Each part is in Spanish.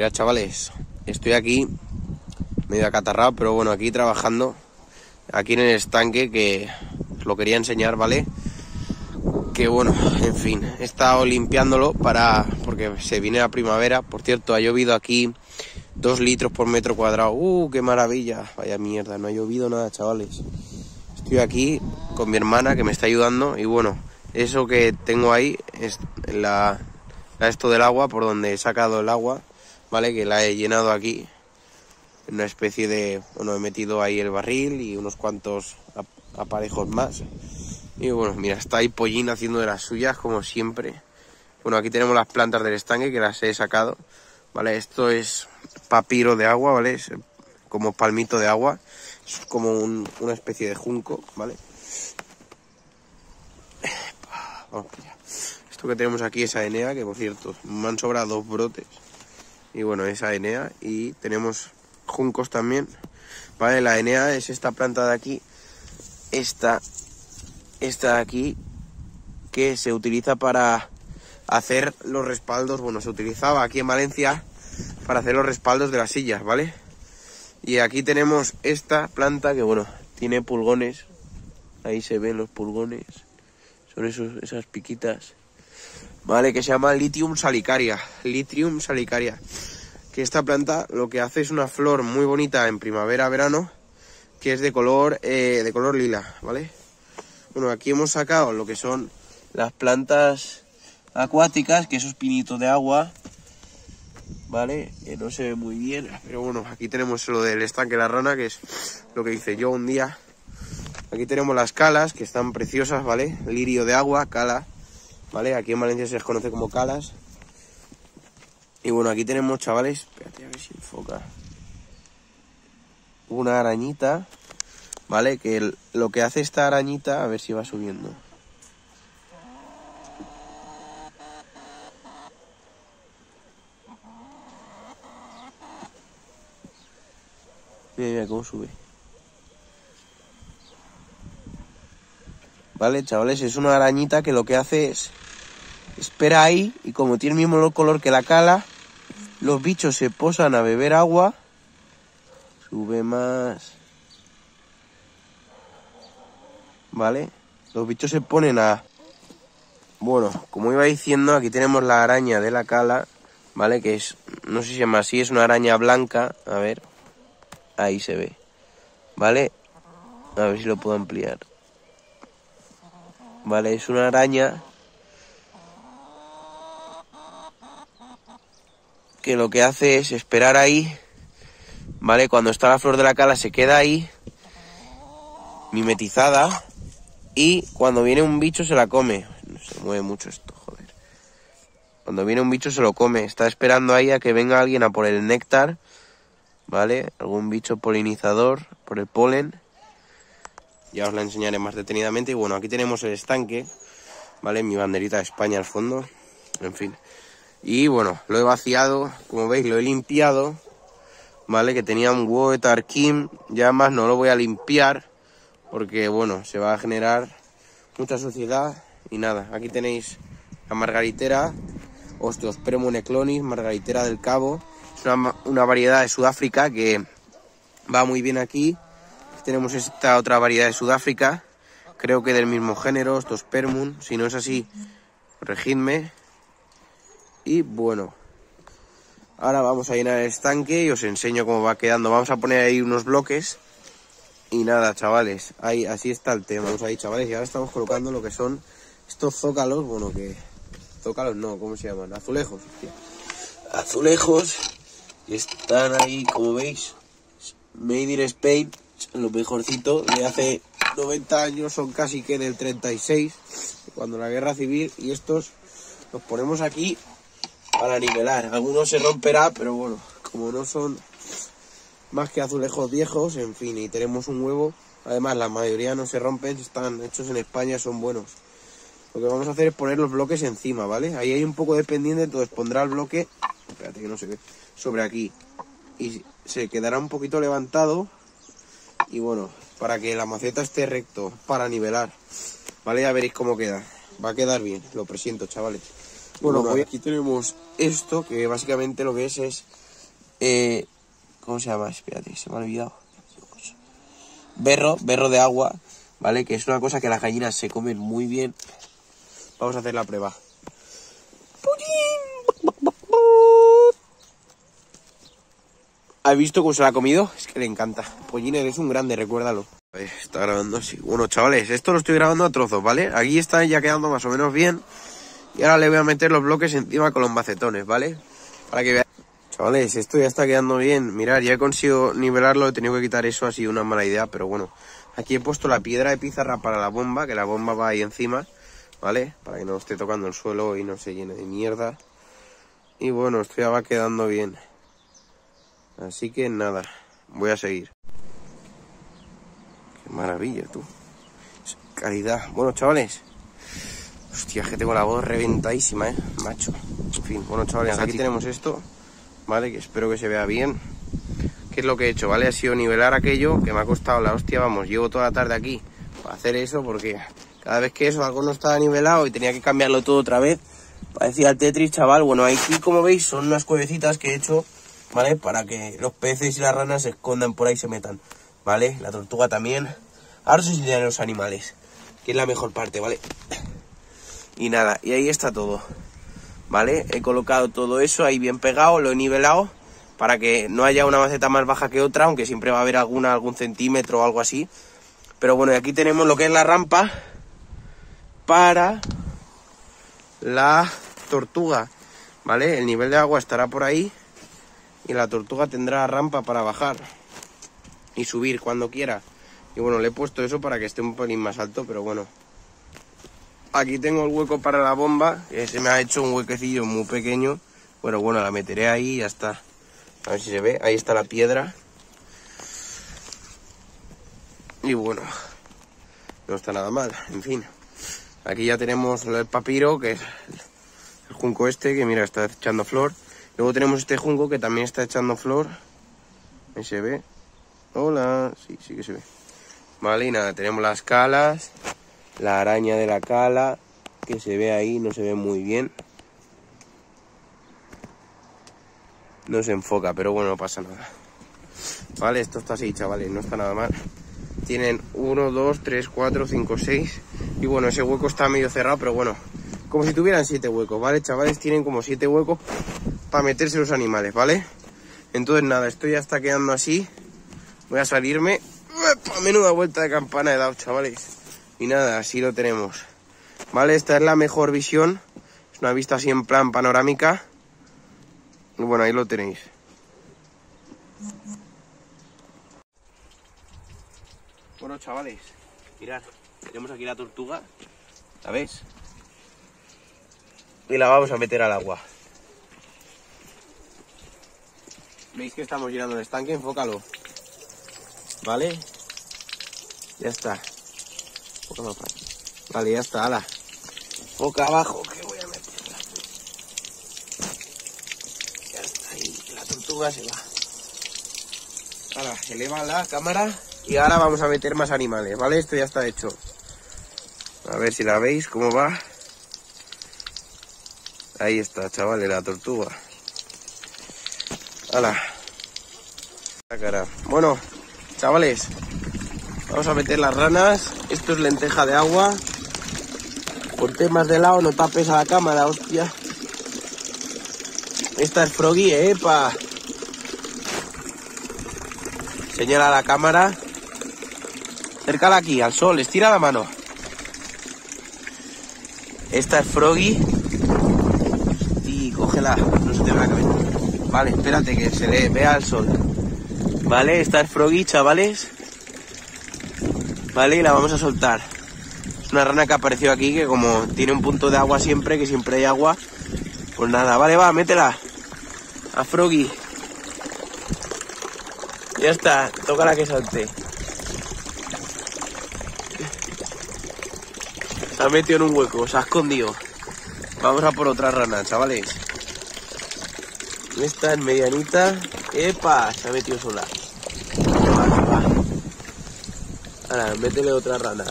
Mirad, chavales, estoy aquí medio acatarrado, pero bueno, aquí trabajando, aquí en el estanque que os lo quería enseñar, ¿vale? Que bueno, en fin, he estado limpiándolo para, porque se viene la primavera, por cierto, ha llovido aquí dos litros por metro cuadrado, ¡uh, qué maravilla! Vaya mierda, no ha llovido nada, chavales. Estoy aquí con mi hermana que me está ayudando y bueno, eso que tengo ahí es la, la esto del agua, por donde he sacado el agua, ¿vale? Que la he llenado aquí una especie de, bueno, he metido ahí el barril y unos cuantos aparejos más. Y bueno, mira, está ahí Pollín haciendo de las suyas, como siempre. Bueno, aquí tenemos las plantas del estanque que las he sacado, ¿vale? Esto es papiro de agua, ¿vale? Es como palmito de agua. Es como una especie de junco, ¿vale? Esto que tenemos aquí es Aenea, que por cierto, me han sobrado dos brotes. Y bueno, es Aenea. Y tenemos juncos también. Vale, la Enea es esta planta de aquí. Esta, esta de aquí, que se utiliza para hacer los respaldos. Bueno, se utilizaba aquí en Valencia para hacer los respaldos de las sillas, ¿vale? Y aquí tenemos esta planta que, bueno, tiene pulgones. Ahí se ven los pulgones. Son esos, esas piquitas. ¿Vale? Que se llama Lithium salicaria. Lithium salicaria que esta planta lo que hace es una flor muy bonita en primavera-verano, que es de color, eh, de color lila, ¿vale? Bueno, aquí hemos sacado lo que son las plantas acuáticas, que esos pinitos de agua, ¿vale? Que no se ve muy bien, pero bueno, aquí tenemos lo del estanque de la rana, que es lo que hice yo un día. Aquí tenemos las calas, que están preciosas, ¿vale? Lirio de agua, cala, ¿vale? Aquí en Valencia se les conoce como calas. Y bueno, aquí tenemos, chavales, espérate a ver si enfoca. Una arañita, ¿vale? Que lo que hace esta arañita, a ver si va subiendo. Mira, mira cómo sube. Vale, chavales, es una arañita que lo que hace es espera ahí y como tiene el mismo color que la cala, los bichos se posan a beber agua. Sube más. ¿Vale? Los bichos se ponen a... Bueno, como iba diciendo, aquí tenemos la araña de la cala, ¿vale? Que es, no sé si se llama así, es una araña blanca. A ver, ahí se ve. ¿Vale? A ver si lo puedo ampliar. Vale, es una araña que lo que hace es esperar ahí, ¿vale? Cuando está la flor de la cala se queda ahí, mimetizada, y cuando viene un bicho se la come. No se mueve mucho esto, joder. Cuando viene un bicho se lo come, está esperando ahí a que venga alguien a por el néctar, ¿vale? Algún bicho polinizador, por el polen. Ya os la enseñaré más detenidamente. Y bueno, aquí tenemos el estanque, ¿vale? Mi banderita de España al fondo. En fin. Y bueno, lo he vaciado, como veis lo he limpiado, ¿vale? Que tenía un huevo de tarquín, ya más no lo voy a limpiar, porque bueno, se va a generar mucha suciedad. Y nada, aquí tenéis la margaritera, Osteospermum eclonis, margaritera del Cabo. Es una, una variedad de Sudáfrica que va muy bien aquí. Tenemos esta otra variedad de Sudáfrica, creo que del mismo género, Osteospermum. Si no es así, corregidme. Y bueno, ahora vamos a llenar el estanque y os enseño cómo va quedando. Vamos a poner ahí unos bloques. Y nada, chavales, ahí así está el tema. Vamos ahí, chavales, y ahora estamos colocando lo que son estos zócalos, bueno, que... Zócalos no, ¿cómo se llaman? Azulejos, Azulejos que están ahí, como veis, Made in Spain, lo mejorcito, de hace 90 años, son casi que del 36, cuando la guerra civil, y estos los ponemos aquí para nivelar. Algunos se romperá, pero bueno, como no son más que azulejos viejos, en fin, y tenemos un huevo. Además, la mayoría no se rompen, están hechos en España, son buenos. Lo que vamos a hacer es poner los bloques encima, ¿vale? Ahí hay un poco de pendiente, entonces pondrá el bloque, espérate que no se ve, sobre aquí. Y se quedará un poquito levantado. Y bueno, para que la maceta esté recto, para nivelar. ¿Vale? Ya veréis cómo queda. Va a quedar bien, lo presiento, chavales. Bueno, pues aquí tenemos esto, que básicamente lo que es es eh, ¿cómo se llama? Espérate, se me ha olvidado. Berro, berro de agua, ¿vale? Que es una cosa que las gallinas se comen muy bien. Vamos a hacer la prueba. ¿Has visto cómo se la ha comido? Es que le encanta. Pollín, eres un grande, recuérdalo. Está grabando así. Bueno, chavales, esto lo estoy grabando a trozos, ¿vale? Aquí está ya quedando más o menos bien. Y ahora le voy a meter los bloques encima con los macetones, ¿vale? Para que vean. Chavales, esto ya está quedando bien. Mirad, ya he conseguido nivelarlo. He tenido que quitar eso, ha sido una mala idea. Pero bueno, aquí he puesto la piedra de pizarra para la bomba, que la bomba va ahí encima, ¿vale? Para que no esté tocando el suelo y no se llene de mierda. Y bueno, esto ya va quedando bien. Así que nada, voy a seguir. Qué maravilla, tú. Calidad. Bueno, chavales. Hostia, que tengo la voz reventadísima, eh, macho. En fin, bueno, chavales, aquí tenemos esto, ¿vale? Que espero que se vea bien. ¿Qué es lo que he hecho, vale? Ha sido nivelar aquello que me ha costado la hostia, vamos. Llevo toda la tarde aquí para hacer eso porque cada vez que eso, algo no estaba nivelado y tenía que cambiarlo todo otra vez. Parecía el Tetris, chaval. Bueno, aquí, como veis, son unas cuevecitas que he hecho ¿vale? Para que los peces y las ranas se escondan por ahí y se metan, ¿vale? La tortuga también. Ahora se enseñaré los animales, que es la mejor parte, ¿vale? Y nada, y ahí está todo, ¿vale? He colocado todo eso ahí bien pegado, lo he nivelado para que no haya una maceta más baja que otra, aunque siempre va a haber alguna, algún centímetro o algo así. Pero bueno, y aquí tenemos lo que es la rampa para la tortuga, ¿vale? El nivel de agua estará por ahí y la tortuga tendrá rampa para bajar y subir cuando quiera. Y bueno, le he puesto eso para que esté un pelín más alto, pero bueno. Aquí tengo el hueco para la bomba, se me ha hecho un huequecillo muy pequeño. Bueno, bueno, la meteré ahí y ya está. A ver si se ve, ahí está la piedra. Y bueno, no está nada mal, en fin. Aquí ya tenemos el papiro, que es el junco este, que mira, está echando flor. Luego tenemos este junco que también está echando flor. Ahí se ve. Hola. Sí, sí que se ve. Vale, y nada, tenemos las calas. La araña de la cala. Que se ve ahí, no se ve muy bien. No se enfoca, pero bueno, no pasa nada. Vale, esto está así, chavales, no está nada mal. Tienen 1, 2, 3, 4, 5, 6. Y bueno, ese hueco está medio cerrado, pero bueno, como si tuvieran 7 huecos, ¿vale, chavales? Tienen como 7 huecos para meterse los animales, ¿vale? Entonces nada, esto ya está quedando así. Voy a salirme. Menuda vuelta de campana he dado, chavales. Y nada, así lo tenemos. ¿Vale? Esta es la mejor visión. Es una vista así en plan panorámica. Y bueno, ahí lo tenéis. Bueno, chavales, mirad, tenemos aquí la tortuga. ¿La ves? Y la vamos a meter al agua. veis que estamos llenando el estanque, enfócalo. ¿Vale? Ya está. Vale, ya está, ala. Boca abajo, que voy a meterla. Ya está ahí, la tortuga se va. Se eleva la cámara y ahora vamos a meter más animales, ¿vale? Esto ya está hecho. A ver si la veis, cómo va. Ahí está, chavales, la tortuga. ¡Hala! La cara. Bueno, chavales, vamos a meter las ranas. Esto es lenteja de agua. Por temas de lado, no tapes a la cámara, hostia. Esta es Froggy, epa. Señala la cámara. Acércala aquí, al sol, estira la mano. Esta es Froggy. Y cógela, no se te va a caer. Vale, espérate que se le vea el sol. Vale, esta es Froggy, chavales. Vale, y la vamos a soltar. Es una rana que apareció aquí que como tiene un punto de agua siempre, que siempre hay agua. Pues nada, vale, va, métela. A Froggy. Ya está, toca la que salte. Se ha metido en un hueco, se ha escondido. Vamos a por otra rana, chavales. Esta es medianita. ¡Epa! Se ha metido sola. Ahora, métele otra rana.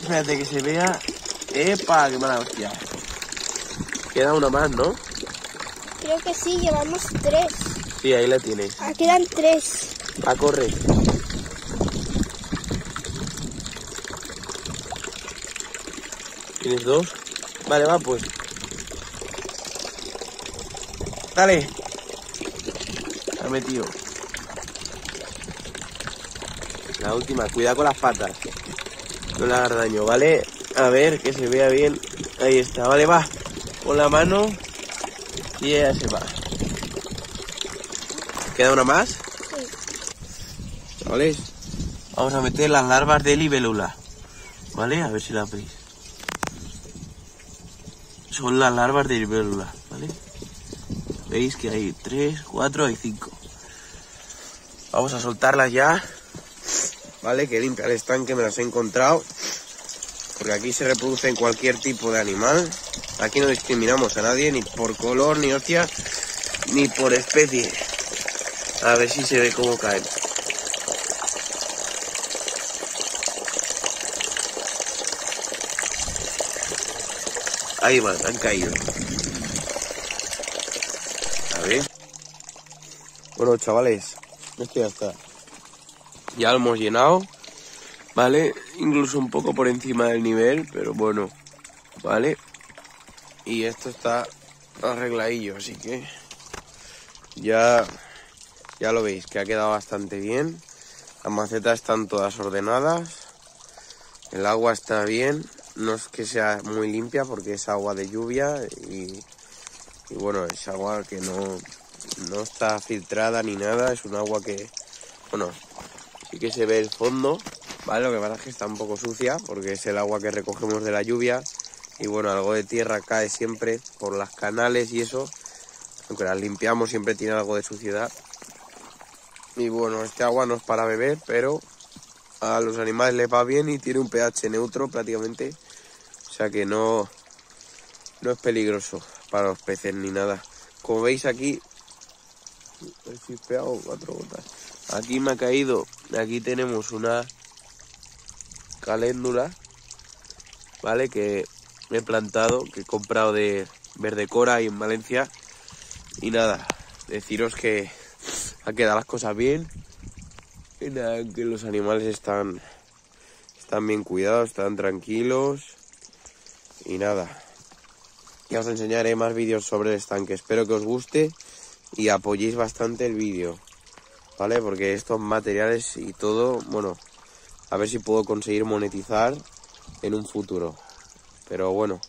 Espérate que se vea. ¡Epa! ¡Qué mala hostia! Queda una más, ¿no? Creo que sí, llevamos tres. Sí, ahí la tienes. Ah, quedan tres. A correr. ¿Tienes dos? Vale, va pues. Dale. Ha metido. La última, cuidado con las patas. No le hagas daño, ¿vale? A ver, que se vea bien. Ahí está, vale, va. Con la mano. Y ya se va. ¿Queda una más? Sí. Chavales, vamos a meter las larvas de libélula. ¿Vale? A ver si las veis. Son las larvas de libélula, ¿vale? Veis que hay tres, cuatro y cinco. Vamos a soltarlas ya. ¿Vale? Que limpia el estanque, me las he encontrado. Porque aquí se reproducen cualquier tipo de animal. Aquí no discriminamos a nadie, ni por color, ni hostia, ni por especie. A ver si se ve cómo caen. Ahí van, han caído. A ver. Bueno, chavales, esto ya está. Ya lo hemos llenado, ¿vale? Incluso un poco por encima del nivel, pero bueno, ¿vale? Y esto está arregladillo, así que ya, ya lo veis, que ha quedado bastante bien. Las macetas están todas ordenadas. El agua está bien. No es que sea muy limpia porque es agua de lluvia y, y bueno, es agua que no, no está filtrada ni nada. Es un agua que, bueno, sí que se ve el fondo, ¿vale? Lo que pasa es que está un poco sucia porque es el agua que recogemos de la lluvia y bueno, algo de tierra cae siempre por las canales y eso. Aunque las limpiamos siempre tiene algo de suciedad. Y bueno, este agua no es para beber, pero a los animales les va bien y tiene un pH neutro prácticamente. O sea que no, no es peligroso para los peces ni nada. Como veis aquí, he chispeado cuatro gotas. Aquí me ha caído, aquí tenemos una caléndula, ¿vale? Que he plantado, que he comprado de Verdecora y en Valencia. Y nada, deciros que ha quedado las cosas bien. Que los animales están, están bien cuidados, están tranquilos. Y nada, ya os enseñaré más vídeos sobre el estanque. Espero que os guste y apoyéis bastante el vídeo. ¿Vale? Porque estos materiales y todo, bueno, a ver si puedo conseguir monetizar en un futuro. Pero bueno,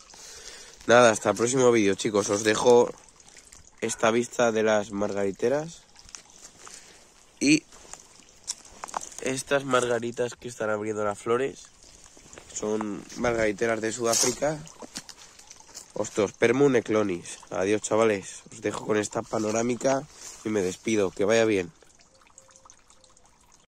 nada, hasta el próximo vídeo, chicos. Os dejo esta vista de las margariteras y estas margaritas que están abriendo las flores son margariteras de Sudáfrica Ostospermum eclonis. Adiós chavales, os dejo con esta panorámica y me despido. Que vaya bien.